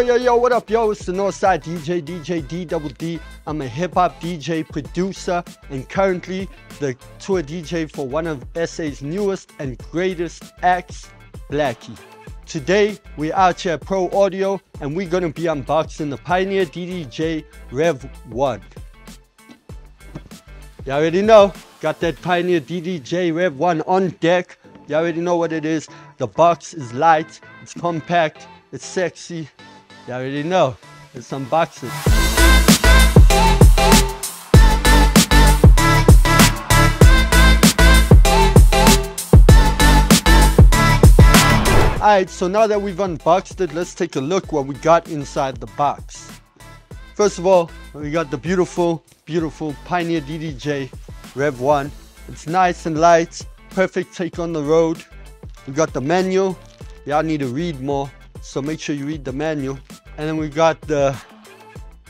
Yo, yo, what up, yo? It's the Northside DJ, DJ D Double D. I'm a hip hop DJ, producer, and currently the tour DJ for one of SA's newest and greatest acts, Blxckie. Today, we're out here at Pro Audio, and we're gonna be unboxing the Pioneer DDJ Rev 1. You already know, got that Pioneer DDJ Rev 1 on deck. You already know what it is. The box is light, it's compact, it's sexy. You already know. Let's unbox. Alright, so now that we've unboxed it, let's take a look what we got inside the box. First of all, we got the beautiful, beautiful Pioneer DDJ Rev 1. It's nice and light, perfect take on the road. We got the manual. Y'all need to read more, so make sure you read the manual. And then we got the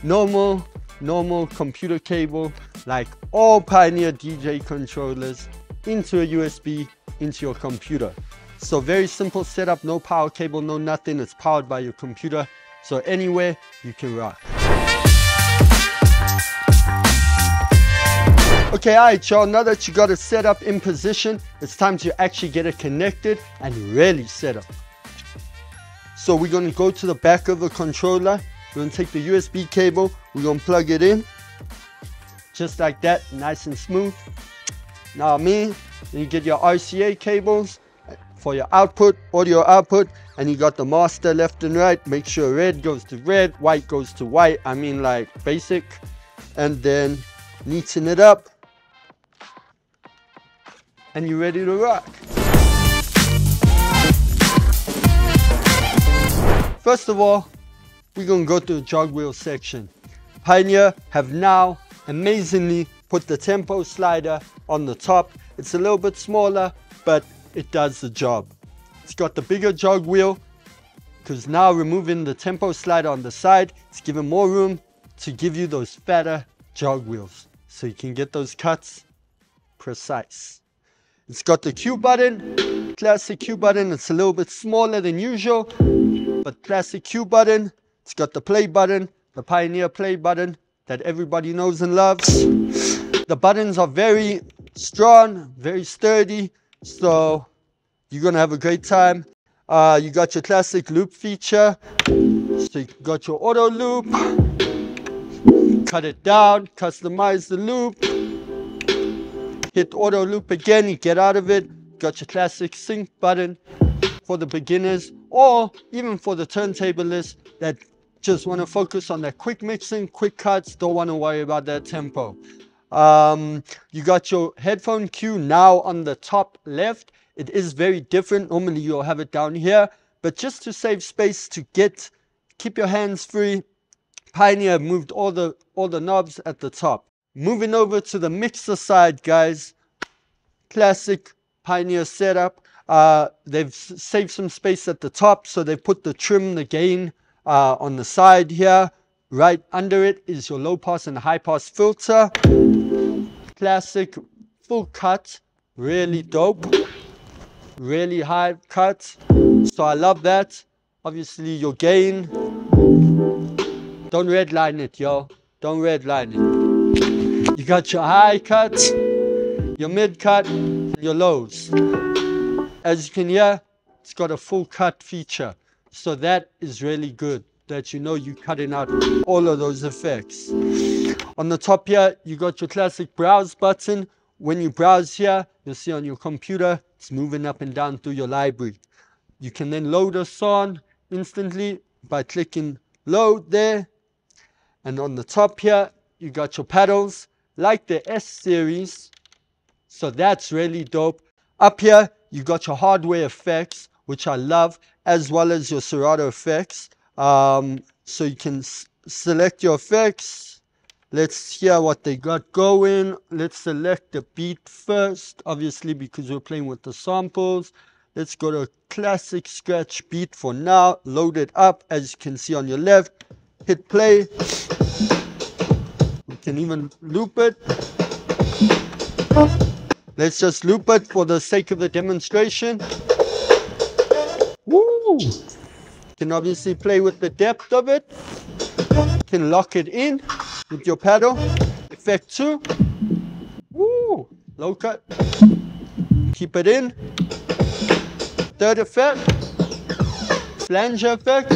normal, normal computer cable, like all Pioneer DJ controllers, into a USB, into your computer. So very simple setup, no power cable, no nothing. It's powered by your computer. So anywhere you can rock. Okay, alright y'all, now that you got it set up in position, it's time to actually get it connected and really set up. So we're gonna go to the back of the controller. We're gonna take the USB cable, we're gonna plug it in. Just like that, nice and smooth. Now me, you get your RCA cables, for your output, audio output, and you got the master left and right. Make sure red goes to red, white goes to white. I mean like basic. And then neaten it up. And you're ready to rock. First of all, we're gonna go to the jog wheel section. Pioneer have now amazingly put the tempo slider on the top. It's a little bit smaller, but it does the job. It's got the bigger jog wheel because now removing the tempo slider on the side, it's giving more room to give you those fatter jog wheels so you can get those cuts precise. It's got the cue button, classic cue button. It's a little bit smaller than usual, but classic cue button. It's got the play button, the Pioneer play button that everybody knows and loves. The buttons are very strong, very sturdy, so you're gonna have a great time. Uh, you got your classic loop feature. So you got your auto loop. Cut it down, customize the loop. Hit auto loop again, you get out of it. Got your classic sync button for the beginners or even for the turntablists that just want to focus on that quick mixing, quick cuts, don't want to worry about that tempo. Um, you got your headphone cue now on the top left. It is very different. Normally you'll have it down here, but just to save space to get, keep your hands free, Pioneer moved all the, all the knobs at the top. Moving over to the mixer side, guys. Classic Pioneer setup. Uh, they've saved some space at the top, so they've put the trim, the gain uh, on the side here. Right under it is your low pass and high pass filter. Classic full cut, really dope. Really high cut. So I love that. Obviously your gain. Don't redline it, yo. Don't redline it. You got your high cut, your mid cut, your lows. As you can hear, it's got a full cut feature. So that is really good that you know you're cutting out all of those effects. On the top here, you got your classic browse button. When you browse here, you'll see on your computer, it's moving up and down through your library. You can then load a song instantly by clicking load there. And on the top here, you got your pedals like the S series. So that's really dope. Up here, you got your hardware effects, which I love, as well as your Serato effects. Um, so you can select your effects. Let's hear what they got going. Let's select the beat first, obviously because we're playing with the samples. Let's go to classic scratch beat for now. Load it up as you can see on your left. Hit play. We can even loop it. Let's just loop it for the sake of the demonstration. Woo! can obviously play with the depth of it. Can lock it in with your pedal. Effect two. Woo! Low cut. Keep it in. Third effect. Flange effect.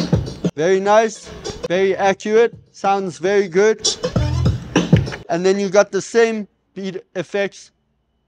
Very nice. Very accurate. Sounds very good. And then you got the same beat effects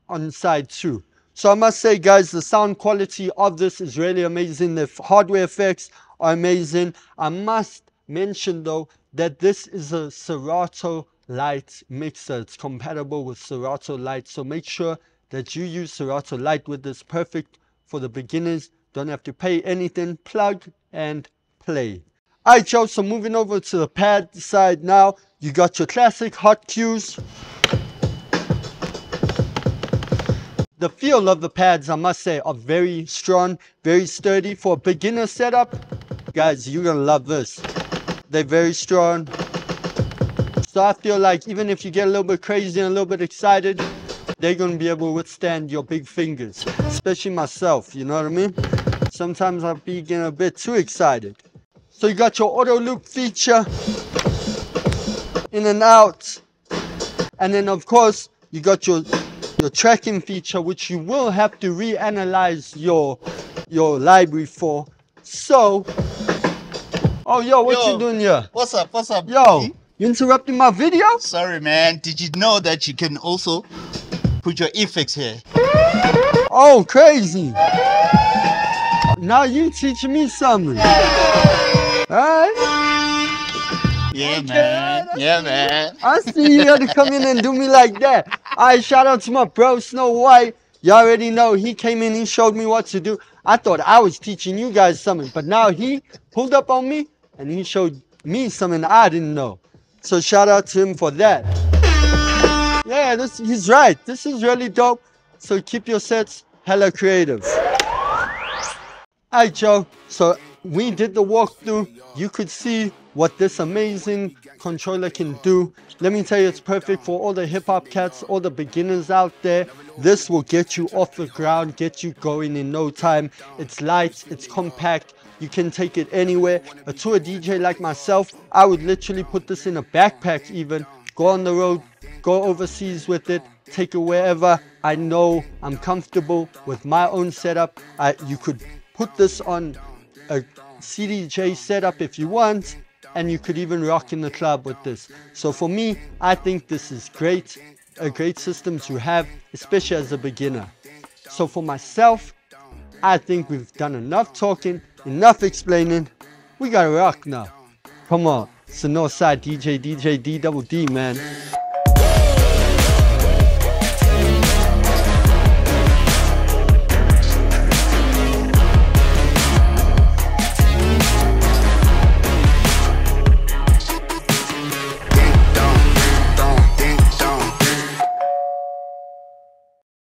on side two. So I must say, guys, the sound quality of this is really amazing. The hardware effects are amazing. I must mention, though, that this is a Serato Lite mixer. It's compatible with Serato Lite. So make sure that you use Serato Lite with this. Perfect for the beginners. Don't have to pay anything. Plug and play. Alright, Joe, so moving over to the pad side now. You got your classic hot cues. The feel of the pads, I must say, are very strong, very sturdy. For a beginner setup, guys, you're gonna love this. They're very strong. So I feel like even if you get a little bit crazy and a little bit excited, they're gonna be able to withstand your big fingers. Especially myself, you know what I mean? Sometimes I'll be getting a bit too excited. So you got your auto loop feature, in and out. And then of course, you got your your tracking feature, which you will have to reanalyze your your library for. So, oh yo, what yo, you doing here? What's up? What's up? Yo, you interrupting my video? Sorry, man. Did you know that you can also put your effects here? Oh, crazy! Now you teaching me something. Alright. Yeah, man. Yeah, man. I see you had to come in and do me like that. I shout out to my bro Snow White. You already know he came in, he showed me what to do. I thought I was teaching you guys something, but now he pulled up on me and he showed me something I didn't know. So shout out to him for that. Yeah, this he's right. This is really dope. So keep your sets hella creative. Alright, Joe. So we did the walkthrough. You could see what this amazing controller can do. Let me tell you, it's perfect for all the hip hop cats, all the beginners out there. This will get you off the ground, get you going in no time. It's light, it's compact, you can take it anywhere. To a DJ like myself, I would literally put this in a backpack even, go on the road, go overseas with it, take it wherever I know I'm comfortable with my own setup. I, you could put this on a CDJ setup if you want and you could even rock in the club with this. So for me, I think this is great, a great system to have, especially as a beginner. So for myself, I think we've done enough talking, enough explaining. We gotta rock now. Come on, it's the Northside DJ, DJ D double D, man.